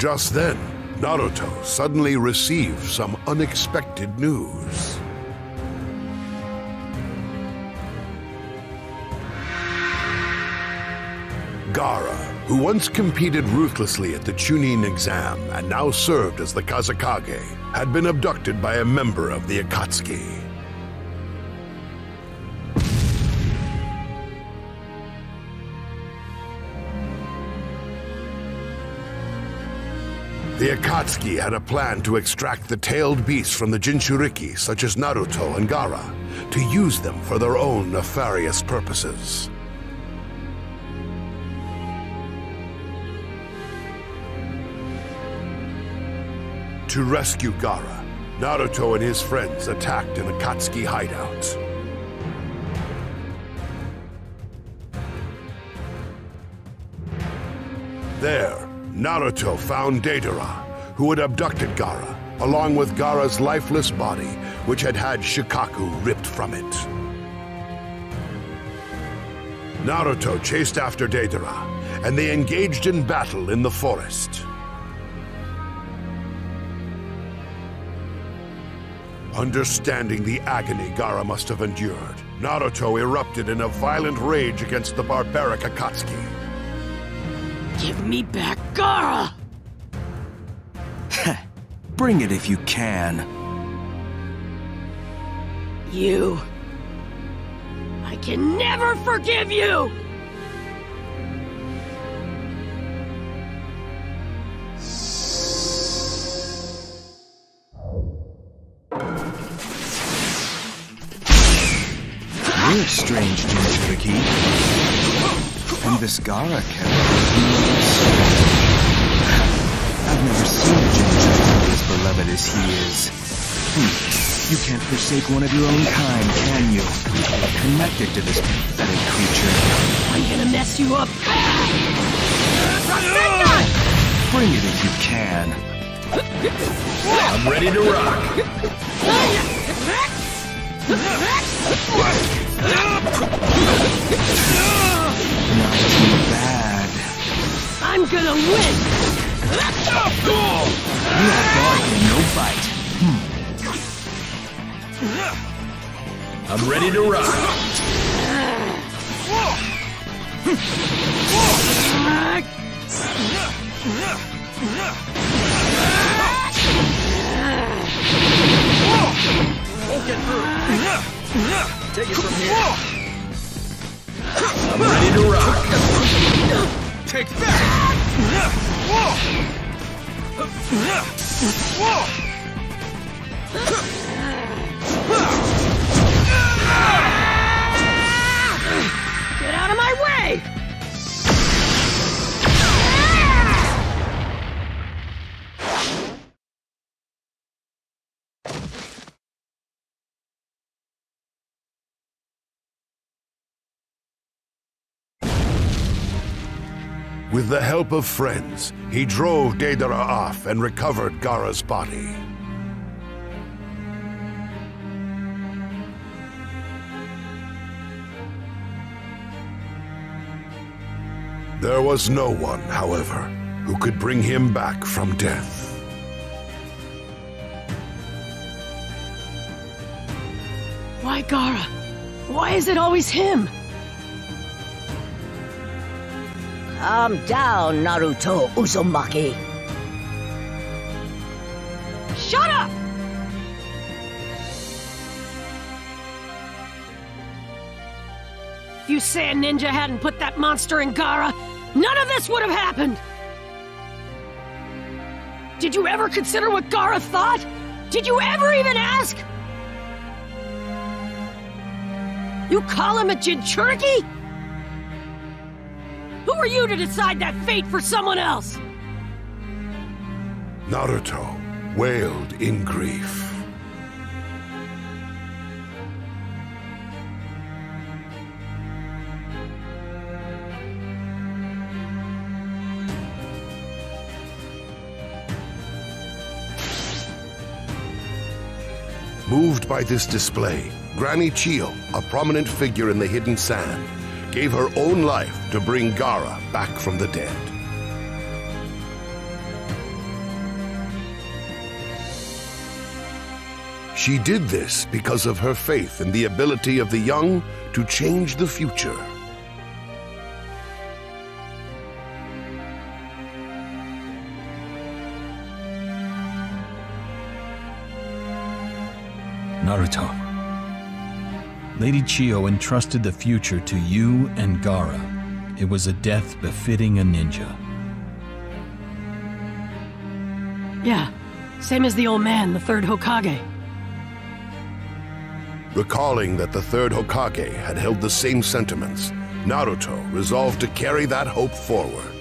Just then, Naruto suddenly receives some unexpected news. Gaara, who once competed ruthlessly at the Chunin exam and now served as the Kazekage, had been abducted by a member of the Akatsuki. The Akatsuki had a plan to extract the tailed beasts from the Jinchuriki, such as Naruto and Gaara, to use them for their own nefarious purposes. To rescue Gaara, Naruto and his friends attacked an Akatsuki hideout. There, Naruto found Deidara, who had abducted Gaara, along with Gaara's lifeless body, which had had Shukaku ripped from it. Naruto chased after Deidara, and they engaged in battle in the forest. Understanding the agony Gaara must have endured, Naruto erupted in a violent rage against the barbaric Akatsuki. Give me back Gaara! Bring it if you can. You... I can never forgive you! You're a strange Jinchuriki. And this Gaara character I've never seen a Jinchuriki as beloved as he is. Hmm. You can't forsake one of your own kind, can you? Connected to this pathetic creature. I'm gonna mess you up Bring it if you can. I'm ready to rock. Gonna win! You have and no bite. I'm ready to rock. Won't get through. Take it from here. I'm ready to rock. Take that! Get With the help of friends, he drove Deidara off and recovered Gaara's body. There was no one, however, who could bring him back from death. Why Gaara? Why is it always him? Calm down, Naruto Uzumaki. Shut up! If you Sand Ninja hadn't put that monster in Gaara, none of this would have happened! Did you ever consider what Gaara thought? Did you ever even ask? You call him a Jinchuriki? Who are you to decide that fate for someone else? Naruto wailed in grief. Moved by this display, Granny Chiyo, a prominent figure in the hidden sand, gave her own life to bring Gaara back from the dead. She did this because of her faith in the ability of the young to change the future. Naruto. Lady Chiyo entrusted the future to you and Gaara. It was a death befitting a ninja. Yeah, same as the old man, the third Hokage. Recalling that the third Hokage had held the same sentiments, Naruto resolved to carry that hope forward.